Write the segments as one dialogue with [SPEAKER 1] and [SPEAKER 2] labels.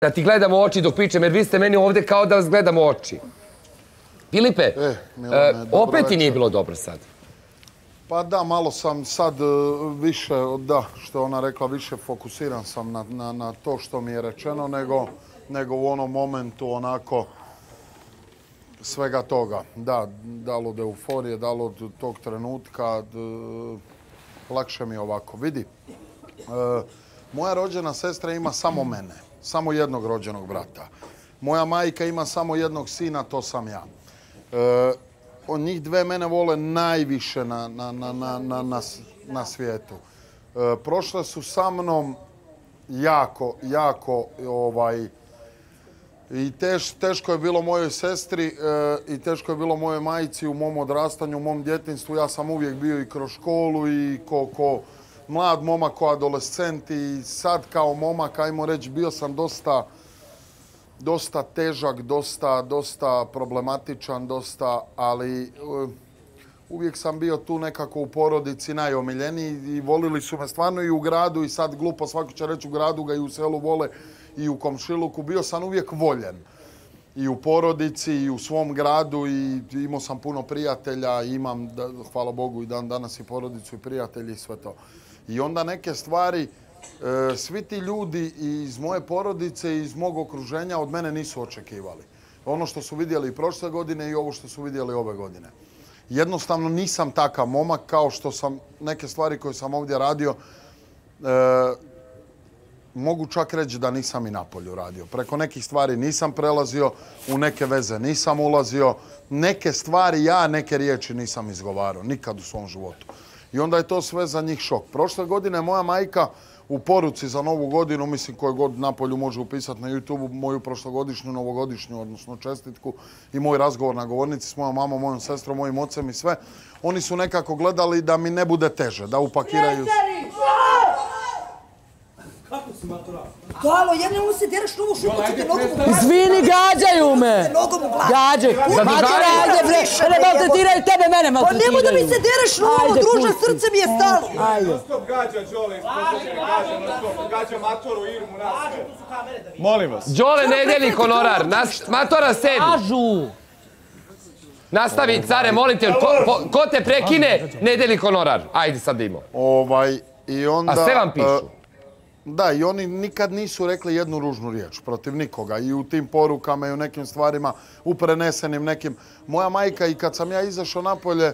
[SPEAKER 1] da ti gledam u oči dok pričam, jer vi ste meni ovdje kao da vas gledam u oči. Filipe,
[SPEAKER 2] E, Milane,
[SPEAKER 1] e, opet ti nije bilo dobro sad.
[SPEAKER 2] Pa da, malo sam sad e, više, da, što je ona rekla, više fokusiran sam na, na, na to što mi je rečeno, nego, nego u onom momentu onako svega toga. Da, da li od euforije, da li od tog trenutka, d- lakše mi je ovako. Vidi, e, moja rođena sestra ima samo mene, samo jednog rođenog brata. Moja majka ima samo jednog sina, to sam ja. E, od njih dve mene vole najviše na, svijetu. E, prošle su sa mnom jako, jako ovaj, i teš, teško je bilo mojoj sestri e, i teško je bilo mojoj majici u mom odrastanju, u mom djetinstvu. Ja sam uvijek bio i kroz školu i ko, ko mlad momak, adolescent i sad kao momak, ajmo reći, bio sam dosta, dosta težak, dosta, dosta problematičan, dosta, ali e, uvijek sam bio tu nekako u porodici najomiljeniji i volili su me stvarno i u gradu i sad glupo svako će reći u gradu ga i u selu vole i u komšiluku. Bio sam uvijek voljen i u porodici i u svom gradu i imao sam puno prijatelja, imam, hvala Bogu, i dan danas i porodicu i prijatelji i sve to. I onda neke stvari, e, svi ti ljudi iz moje porodice i iz mog okruženja od mene nisu očekivali. Ono što su vidjeli i prošle godine i ovo što su vidjeli ove godine. Jednostavno nisam takav momak kao što sam neke stvari koje sam ovdje radio e, mogu čak reći da nisam i na polju radio. Preko nekih stvari nisam prelazio, u neke veze nisam ulazio, neke stvari ja, neke riječi nisam izgovarao, nikad u svom životu. I onda je to sve za njih šok. Prošle godine moja majka u poruci za novu godinu, mislim koje god na polju može upisati na YouTube, moju prošlogodišnju, novogodišnju, odnosno čestitku i moj razgovor na govornici s mojom mamom, mojom sestrom, mojim ocem i sve, oni su nekako gledali da mi ne bude teže, da upakiraju...
[SPEAKER 3] Halo, jedne mu se dereš novu šupu, ću te nogom u glavu.
[SPEAKER 4] Izvini, gađaju me!
[SPEAKER 3] Nogom u glavu.
[SPEAKER 4] Gađaj! Matora, ajde bre! Ne maltretiraju tebe, mene
[SPEAKER 3] Pa
[SPEAKER 4] maltretiraju!
[SPEAKER 3] nemoj da mi se dereš novo,
[SPEAKER 4] Ajde,
[SPEAKER 3] druže, srce mi je stalo.
[SPEAKER 4] Ajde!
[SPEAKER 5] Stop gađa Đole, gađa, Matoru, Irmu, nas sve. Molim vas.
[SPEAKER 1] Đole, nedeljni honorar. Nas, matora sedi.
[SPEAKER 4] Kažu!
[SPEAKER 1] Nastavi, care, molim te. Ko, ko te prekine, nedeljni honorar. Ajde sad imamo.
[SPEAKER 2] Ovaj, i onda,
[SPEAKER 1] A sve vam pišu.
[SPEAKER 2] Da, i oni nikad nisu rekli jednu ružnu riječ protiv nikoga. I u tim porukama i u nekim stvarima, u prenesenim nekim. Moja majka i kad sam ja izašao napolje, e,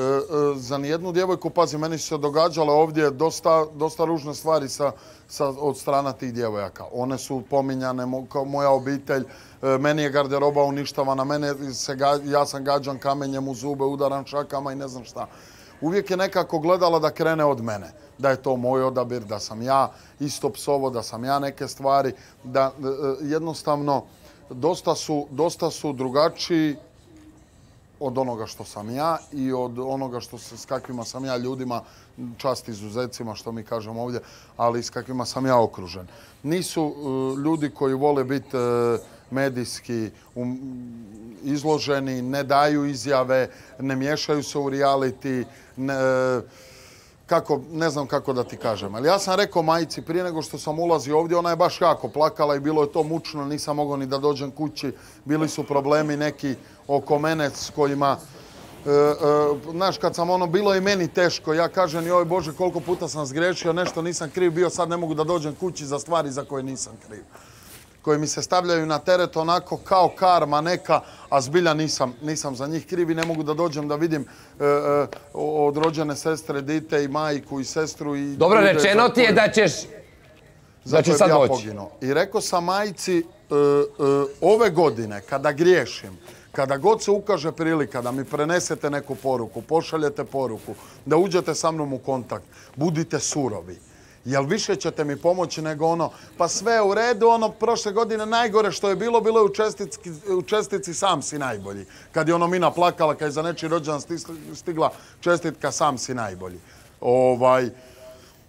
[SPEAKER 2] e, za nijednu djevojku, pazi, meni su se događale ovdje dosta, dosta ružne stvari sa, sa, od strana tih djevojaka. One su pominjane, kao moja obitelj, e, meni je garderoba uništavana, mene se ga- ja sam gađan kamenjem u zube, udaran šakama i ne znam šta uvijek je nekako gledala da krene od mene. Da je to moj odabir, da sam ja isto psovo, da sam ja neke stvari, da e, jednostavno dosta su, dosta su drugačiji od onoga što sam ja i od onoga što s kakvima sam ja ljudima, čast izuzecima što mi kažemo ovdje, ali s kakvima sam ja okružen. Nisu e, ljudi koji vole biti e, medijski um, izloženi, ne daju izjave, ne miješaju se u reality, kako, ne znam kako da ti kažem. Ali ja sam rekao majici prije nego što sam ulazio ovdje, ona je baš jako plakala i bilo je to mučno, nisam mogao ni da dođem kući. Bili su problemi neki oko mene s kojima E, e, znaš, kad sam ono, bilo i meni teško, ja kažem, joj Bože, koliko puta sam zgrešio, nešto nisam kriv bio, sad ne mogu da dođem kući za stvari za koje nisam kriv. Koje mi se stavljaju na teret onako kao karma neka, a zbilja nisam, nisam za njih kriv i ne mogu da dođem da vidim e, e, od rođene sestre, dite i majku i sestru i...
[SPEAKER 1] Dobro, rečeno ti je da ćeš... da će sad
[SPEAKER 2] ja poginuo. I rekao sam majci, e, e, ove godine, kada griješim, kada god se ukaže prilika da mi prenesete neku poruku, pošaljete poruku, da uđete sa mnom u kontakt, budite surovi. Jel više ćete mi pomoći nego ono, pa sve u redu, ono prošle godine najgore što je bilo, bilo je u čestici, u čestici sam si najbolji. Kad je ono Mina plakala, kad je za nečiji stis- stigla čestitka sam si najbolji. Ovaj,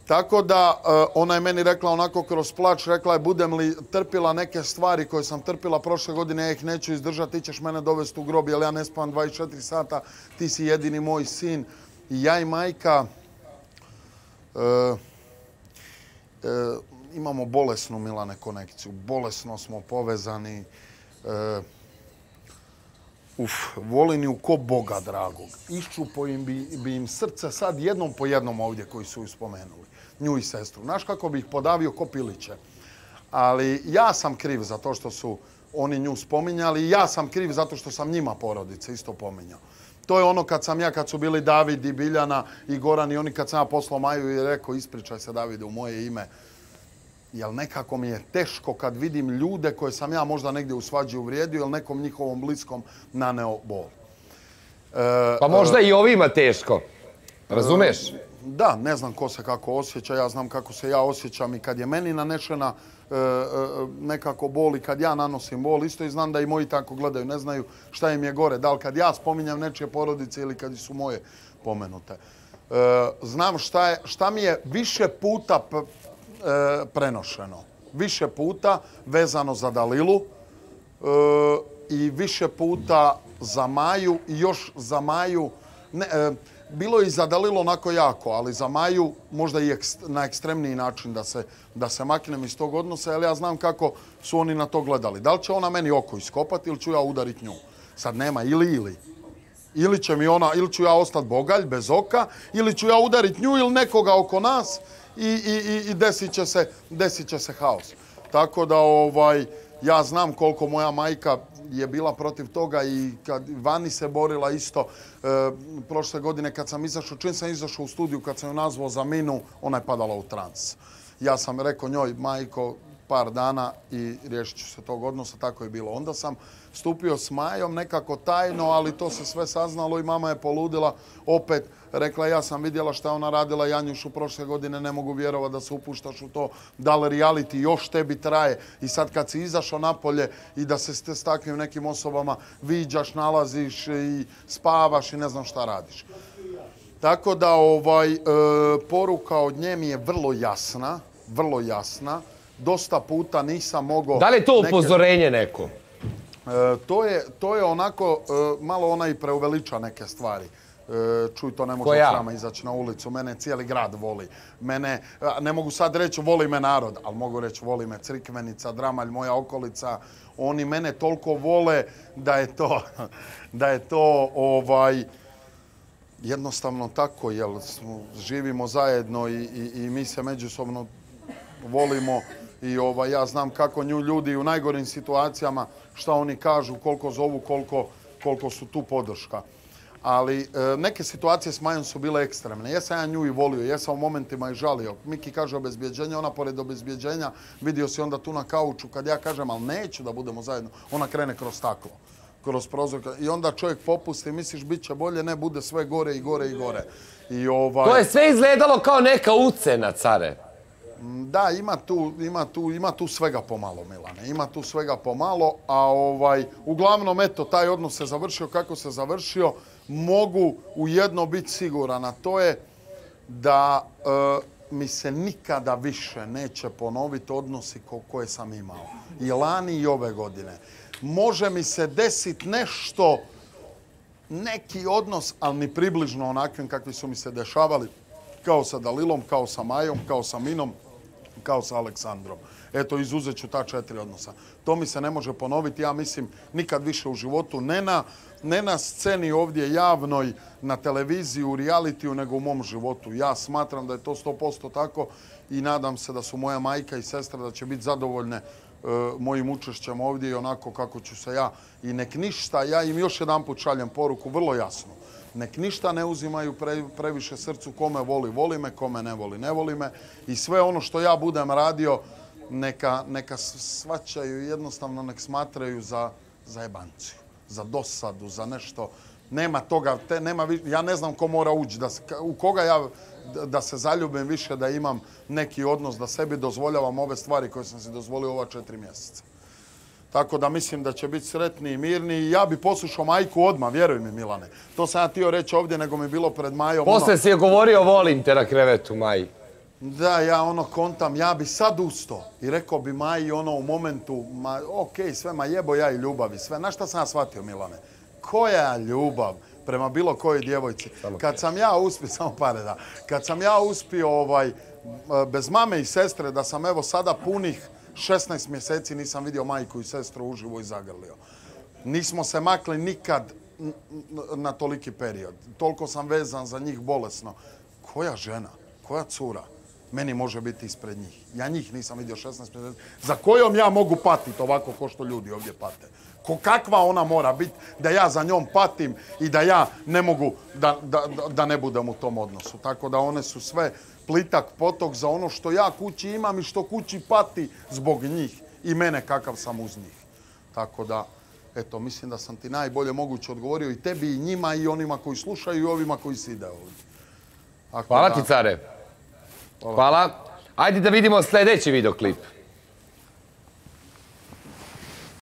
[SPEAKER 2] tako da, e, ona je meni rekla onako kroz plač, rekla je budem li trpila neke stvari koje sam trpila prošle godine, ja ih neću izdržati, ti ćeš mene dovesti u grob, jer ja ne spavam 24 sata, ti si jedini moj sin. I ja i majka, e, imamo bolesnu Milane konekciju, bolesno smo povezani. E, uf, ju ko Boga dragog. Iščupo im bi, bi im srce sad jednom po jednom ovdje koji su ju spomenuli. Nju i sestru. Znaš kako bi ih podavio ko piliće. Ali ja sam kriv za to što su oni nju spominjali ja sam kriv zato što sam njima porodice isto pominjao. To je ono kad sam ja, kad su bili David i Biljana i Goran i oni kad sam ja poslao Maju i rekao ispričaj se Davide u moje ime. Jel nekako mi je teško kad vidim ljude koje sam ja možda negdje u svađi uvrijedio ili nekom njihovom bliskom naneo bol.
[SPEAKER 1] Pa možda i ovima teško. Razumeš?
[SPEAKER 2] Da, ne znam ko se kako osjeća, ja znam kako se ja osjećam i kad je meni nanešena e, e, nekako bol i kad ja nanosim bol, isto i znam da i moji tako gledaju, ne znaju šta im je gore, da li kad ja spominjam nečije porodice ili kad su moje pomenute. E, znam šta, je, šta mi je više puta e, prenošeno. Više puta vezano za Dalilu i više puta za Maju i još za Maju. Ne, bilo je i za Dalilu onako jako, ali za Maju možda i na ekstremniji način da se, da se maknem iz tog odnosa, jer ja znam kako su oni na to gledali. Da li će ona meni oko iskopati ili ću ja udarit nju? Sad nema ili ili. Ili će mi ona, ili ću ja ostati bogalj bez oka, ili ću ja udarit nju ili nekoga oko nas i, i, i, desit, će se, desit se haos. Tako da ovaj, ja znam koliko moja majka je bila protiv toga i kad vani se borila isto e, prošle godine kad sam izašao, čim sam izašao u studiju, kad sam ju nazvao za minu, ona je padala u trans. Ja sam rekao njoj, majko, par dana i riješit ću se tog odnosa, tako je bilo. Onda sam stupio s Majom nekako tajno, ali to se sve saznalo i mama je poludila opet. Rekla ja sam vidjela šta ona radila Janjušu prošle godine, ne mogu vjerovati da se upuštaš u to, da li reality još tebi traje i sad kad si izašao napolje i da se s takvim nekim osobama viđaš, nalaziš i spavaš i ne znam šta radiš. Tako da ovaj, e, poruka od nje mi je vrlo jasna, vrlo jasna. Dosta puta nisam mogao...
[SPEAKER 1] Da li je to
[SPEAKER 2] neke-
[SPEAKER 1] upozorenje neko?
[SPEAKER 2] E, to, je, to je onako, e, malo ona i preuveliča neke stvari. E, čuj, to ne može sama izaći na ulicu. Mene cijeli grad voli. Mene, ne mogu sad reći voli me narod, ali mogu reći voli me Crikvenica, Dramalj, moja okolica. Oni mene toliko vole da je to, da je to ovaj, jednostavno tako, jer živimo zajedno i, i, i mi se međusobno volimo i ovaj, ja znam kako nju ljudi u najgorim situacijama, šta oni kažu, koliko zovu, koliko, su tu podrška. Ali e, neke situacije s Majom su bile ekstremne. Jesam ja nju i volio, jesam u momentima i žalio. Miki kaže obezbjeđenje, ona pored obezbjeđenja vidio si onda tu na kauču kad ja kažem, ali neću da budemo zajedno, ona krene kroz staklo kroz prozor i onda čovjek popusti, misliš bit će bolje, ne bude sve gore i gore i gore. Ovaj...
[SPEAKER 1] To je sve izgledalo kao neka ucena, care.
[SPEAKER 2] Da, ima tu, ima, tu, ima tu svega pomalo, Milane. Ima tu svega pomalo, a ovaj, uglavnom, eto, taj odnos se završio kako se završio. Mogu u biti siguran, a to je da e, mi se nikada više neće ponoviti odnosi ko, koje sam imao. I lani i ove godine. Može mi se desiti nešto, neki odnos, ali ni približno onakvim kakvi su mi se dešavali kao sa Dalilom, kao sa Majom, kao sa Minom, kao sa Aleksandrom. Eto, izuzet ću ta četiri odnosa. To mi se ne može ponoviti, ja mislim, nikad više u životu. Ne na, ne na sceni ovdje javnoj, na televiziji, u realitiju, nego u mom životu. Ja smatram da je to 100% tako i nadam se da su moja majka i sestra da će biti zadovoljne e, mojim učešćem ovdje i onako kako ću se ja. I nek ništa, ja im još jedan put šaljem poruku, vrlo jasno. Nek ništa ne uzimaju pre, previše srcu, kome voli, voli me, kome ne voli, ne voli me. I sve ono što ja budem radio, neka, neka svačaju jednostavno nek smatraju za, za za dosadu, za nešto. Nema toga, nema, ja ne znam ko mora ući, da u koga ja da se zaljubim više, da imam neki odnos, da sebi dozvoljavam ove stvari koje sam si dozvolio ova četiri mjeseca. Tako da mislim da će biti sretni i mirni i ja bi poslušao majku odmah, vjeruj mi Milane. To sam ja htio reći ovdje, nego mi je bilo pred Majom. ono-
[SPEAKER 1] Posle si je govorio volim te na krevetu, Maji.
[SPEAKER 2] Da, ja ono kontam, ja bi sad usto i rekao bi Maji ono u momentu, ma okej, sve, ma jebo ja i ljubavi, sve. Na šta sam ja shvatio, Milane? Koja ljubav prema bilo kojoj djevojci? Kad sam ja uspio, samo pare da, kad sam ja uspio ovaj, bez mame i sestre, da sam evo sada punih 16 mjeseci nisam vidio majku i sestru uživo i zagrlio. Nismo se makli nikad na toliki period. Toliko sam vezan za njih bolesno. Koja žena, koja cura meni može biti ispred njih? Ja njih nisam vidio 16 mjeseci. Za kojom ja mogu patiti ovako ko što ljudi ovdje pate? Ko kakva ona mora biti da ja za njom patim i da ja ne mogu da, da- da ne budem u tom odnosu. Tako da one su sve plitak potok za ono što ja kući imam i što kući pati zbog njih i mene kakav sam uz njih. Tako da, eto, mislim da sam ti najbolje moguće odgovorio i tebi i njima i onima koji slušaju i ovima koji side ovdje.
[SPEAKER 1] Hvala
[SPEAKER 2] da-
[SPEAKER 1] ti, care. Hvala. Ajde da vidimo sljedeći videoklip.